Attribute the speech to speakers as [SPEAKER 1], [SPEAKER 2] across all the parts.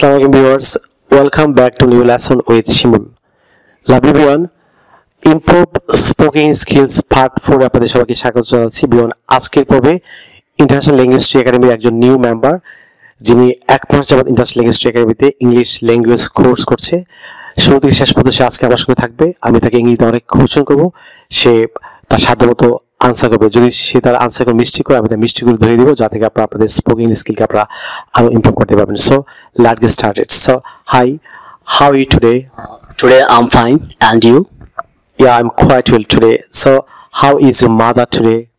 [SPEAKER 1] Assalamualaikum viewers, welcome back to new lesson with Shimul. Lovely everyone, improve speaking skills part four আপনাদের সবাইকে স্বাগত জানাচ্ছি। বিয়ন আজকের পর্বে ইন্টারন্যাশনাল ল্যাঙ্গুয়েজ একাডেমির একজন নিউ মেম্বার যিনি এক মাস যাবত ইন্টারন্যাশনাল ল্যাঙ্গুয়েজ একাডেমিতে ইংলিশ ল্যাঙ্গুয়েজ কোর্স করছে। শুরু থেকে শেষ পর্যন্ত সে আজকে আমার সঙ্গে থাকবে। আমি তাকে ইংরেজিতে অনেক কোশ্চেন করব। সে তার সাধ্যমতো আনসার করবে যদি সে তার আনসার করে মিষ্টি করে আমি তার মিষ্টি করে ধরে দিব যা থেকে আপনারা আপনাদের স্পোকিং স্কিলকে আপনারা আরো ইমপ্রুভ করতে পারবেন so let get started so hi how you today
[SPEAKER 2] Today I'm fine, and you?
[SPEAKER 1] Yeah, I'm quite well today. So, how is your mother today?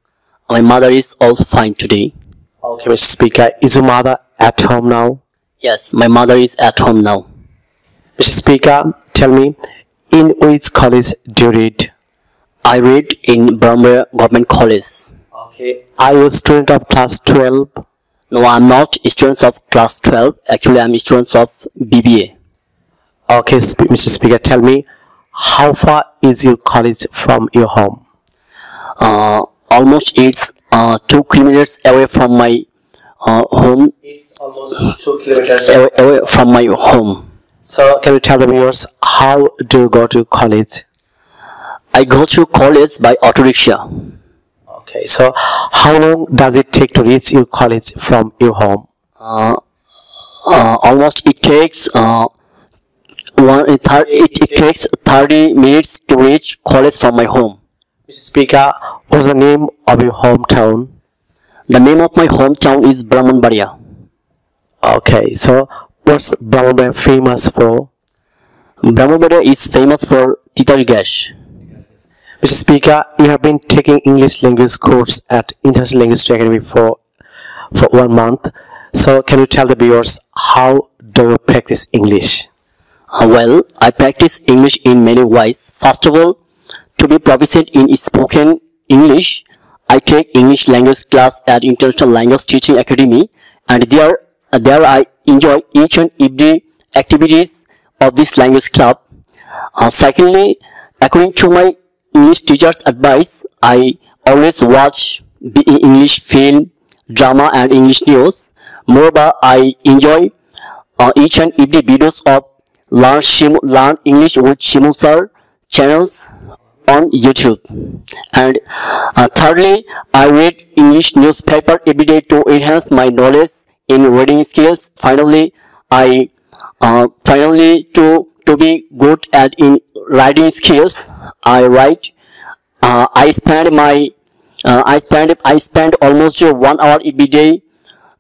[SPEAKER 2] My mother is also fine today.
[SPEAKER 1] Okay, Mr. Speaker, is your mother at home now?
[SPEAKER 2] Yes, my mother is at home now.
[SPEAKER 1] Mr. Speaker, tell me, in which college do you read?
[SPEAKER 2] I read in Brahma Government College.
[SPEAKER 1] Okay. I was student of class 12?
[SPEAKER 2] No, I'm not a student of class 12. Actually, I'm a student of BBA.
[SPEAKER 1] Okay, Mr. Speaker, tell me, how far is your college from your home?
[SPEAKER 2] Uh, almost it's uh, two kilometers away from my uh, home.
[SPEAKER 1] It's almost two kilometers.
[SPEAKER 2] Away, away from my home.
[SPEAKER 1] So, can you tell the viewers, how do you go to college?
[SPEAKER 2] I go to college by auto rickshaw.
[SPEAKER 1] Okay, so how long does it take to reach your college from your home?
[SPEAKER 2] Uh, almost it takes uh, one it, it, it takes 30 minutes to reach college from my home.
[SPEAKER 1] Mr. Speaker, what's the name of your hometown?
[SPEAKER 2] The name of my hometown is Brahmanbaria.
[SPEAKER 1] Okay, so what's Brahmanbaria famous for?
[SPEAKER 2] Brahmanbaria is famous for Titas.
[SPEAKER 1] Mr. Speaker, you have been taking English language course at International Language Academy for for one month. So can you tell the viewers how do you practice English?
[SPEAKER 2] Uh, well, I practice English in many ways. First of all, to be proficient in spoken English, I take English language class at International Language Teaching Academy, and there, there I enjoy each and every activities of this language club. Uh, secondly, according to my English teacher's advice, I always watch English film, drama, and English news. Moreover, I enjoy uh, each and every videos of learn Shim- learn English with Shimul sir channels on YouTube. And uh, thirdly, I read English newspaper every day to enhance my knowledge in reading skills. Finally, I uh, finally to to be good at in writing skills, I write. Uh, I spend my uh, I spend I spend almost one hour every day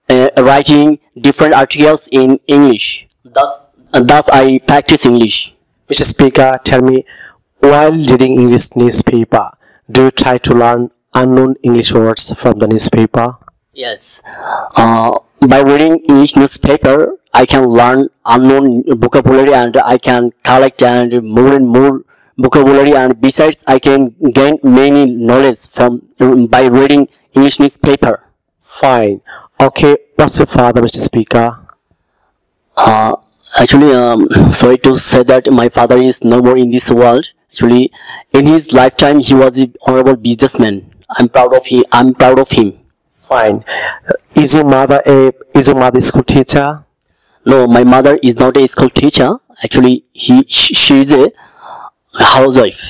[SPEAKER 2] uh, writing different articles in English. Thus, thus I practice English.
[SPEAKER 1] Mr. Speaker, tell me while reading English newspaper, do you try to learn unknown English words from the newspaper?
[SPEAKER 2] Yes. Uh, by reading English newspaper, I can learn unknown vocabulary and I can collect and more and more vocabulary and besides I can gain many knowledge from by reading English newspaper.
[SPEAKER 1] Fine. Okay, what's your father, Mr. Speaker?
[SPEAKER 2] Uh, actually, um, sorry to say that my father is no more in this world. Actually, in his lifetime, he was an honorable businessman. I'm proud of him. I'm proud of him.
[SPEAKER 1] Fine. Is your mother a is your mother a school teacher?
[SPEAKER 2] No, my mother is not a school teacher. Actually, he she is a housewife.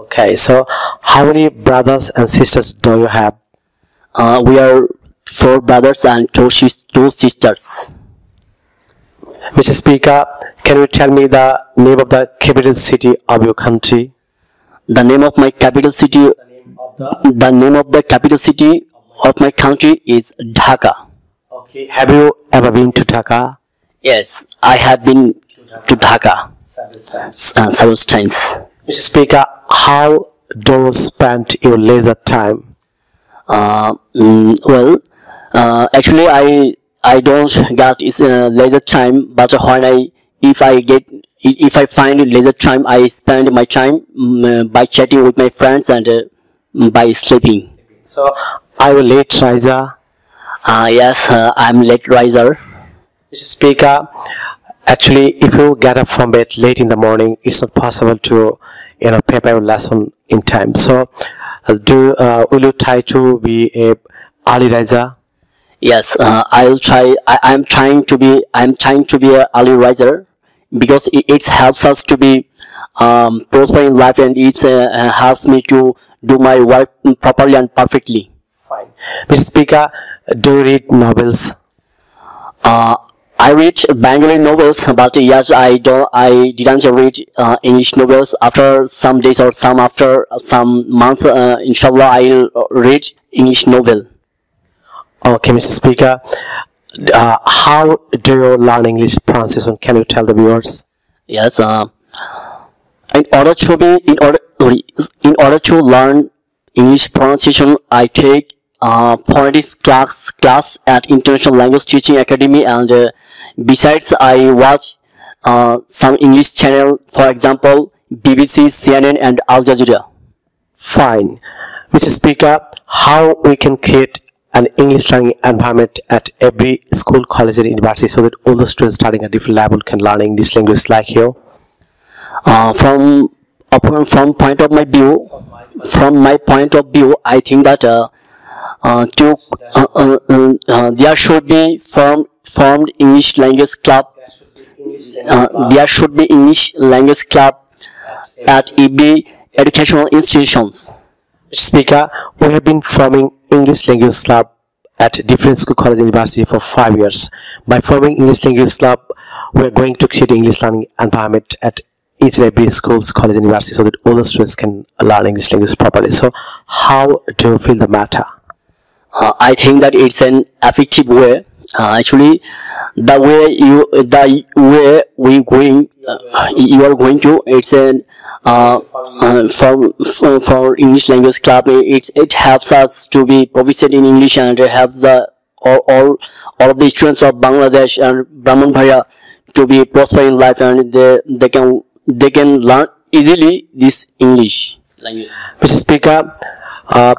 [SPEAKER 1] Okay, so how many brothers and sisters do you have?
[SPEAKER 2] Uh, we are four brothers and two, two sisters.
[SPEAKER 1] Mr. Speaker, can you tell me the name of the capital city of your country?
[SPEAKER 2] The name of my capital city, the name of the capital city of my country is Dhaka.
[SPEAKER 1] Okay. Have you ever been to Dhaka?
[SPEAKER 2] Yes, I have been to Dhaka uh, several times.
[SPEAKER 1] Mr. Speaker, how do you spend your leisure time?
[SPEAKER 2] Uh, mm, well, uh, actually, I I don't get is uh, leisure time, but when I if I get if I find leisure time, I spend my time uh, by chatting with my friends and uh, by sleeping.
[SPEAKER 1] So, I will late riser.
[SPEAKER 2] Uh, yes, uh, I'm late riser.
[SPEAKER 1] Mr. Speaker, actually, if you get up from bed late in the morning, it's not possible to, you know, prepare your lesson in time. So, uh, do uh, will you try to be a early riser?
[SPEAKER 2] Yes, uh, I'll try. I, I'm trying to be. I'm trying to be an early riser because it, it helps us to be um, prosper in life and it uh, uh, helps me to do my work properly and perfectly.
[SPEAKER 1] Mr. Speaker, do you read novels?
[SPEAKER 2] Uh, I read Bengali novels, but yes, I don't. I didn't read uh, English novels after some days or some after some months. Uh, inshallah, I'll read English novel.
[SPEAKER 1] Okay, Mr. Speaker, uh, how do you learn English pronunciation? Can you tell the viewers?
[SPEAKER 2] Yes. Uh, in order to be in order in order to learn English pronunciation, I take uh, phonetics class class at International Language Teaching Academy, and uh, besides, I watch uh, some English channel, for example, BBC, CNN, and Al Jazeera.
[SPEAKER 1] Fine. Mr. Speaker, how we can create an English learning environment at every school, college, and university so that all the students starting at different level can learn English language like you?
[SPEAKER 2] Uh, from from point of my view, from my point of view, I think that uh, uh, to uh, uh, uh, uh, there should be formed formed English language club. There should be English language club at every educational institutions.
[SPEAKER 1] Speaker, we have been forming English language club at different school, college, university for five years. By forming English language club, we are going to create English learning environment at each and every schools, college, university so that all the students can learn English language properly. So, how do you feel the matter?
[SPEAKER 2] Uh, I think that it's an effective way. Uh, actually, the way you the way we going uh, you are going to it's an uh, uh, for, for for English language club. It it helps us to be proficient in English and it helps the all all, all of the students of Bangladesh and Brahmanbaria to be prosper in life and they they can they can learn easily this English language.
[SPEAKER 1] Mr. Speaker, uh,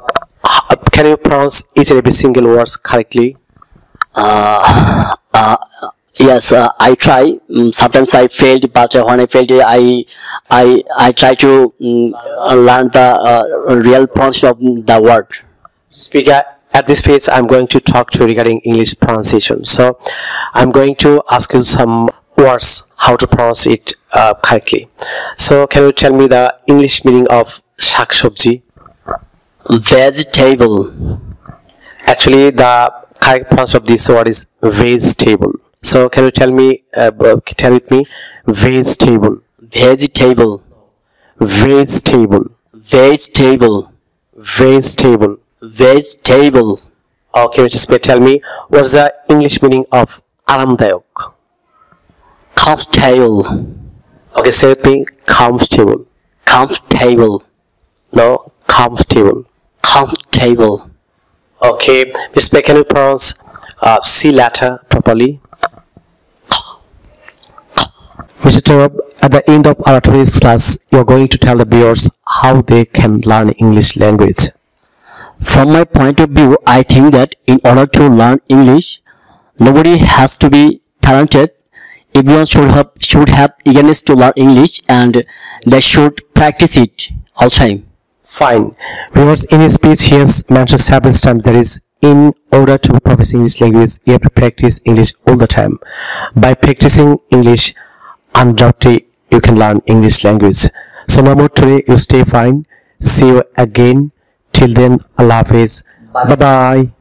[SPEAKER 1] can you pronounce each and every single words correctly?
[SPEAKER 2] uh, uh, yes uh, i try mm, sometimes i failed but uh, when i failed i i i try to uh, learn the uh, real pronunciation of the word
[SPEAKER 1] Speaker, at this phase, I'm going to talk to you regarding English pronunciation. So, I'm going to ask you some words how to pronounce it uh, correctly. So, can you tell me the English meaning of shakshobji?
[SPEAKER 2] Vegetable
[SPEAKER 1] Actually, the correct pronunciation of this word is vegetable. So, can you tell me, uh, tell with me, vegetable,
[SPEAKER 2] vegetable
[SPEAKER 1] vegetable,
[SPEAKER 2] vegetable
[SPEAKER 1] vegetable.
[SPEAKER 2] vegetable
[SPEAKER 1] Okay, just tell me what's the English meaning of aramdayak?
[SPEAKER 2] comfortable
[SPEAKER 1] Okay, say with me, comfortable.
[SPEAKER 2] comfortable
[SPEAKER 1] No, comfortable.
[SPEAKER 2] Comfortable
[SPEAKER 1] Okay, Mr. Speaker, can you pronounce uh, C letter properly? Mr. Torab, at the end of our today's class, you are going to tell the viewers how they can learn English language.
[SPEAKER 2] From my point of view, I think that in order to learn English, nobody has to be talented. Everyone should have should have eagerness to learn English, and they should practice it all time.
[SPEAKER 1] Fine. Viewers, in his speech, he has mentioned several times that is, in order to be professing English language, you have to practice English all the time. By practicing English, undoubtedly, you can learn English language. So, no more today, you stay fine. See you again. Till then, Allah Hafiz. Bye bye.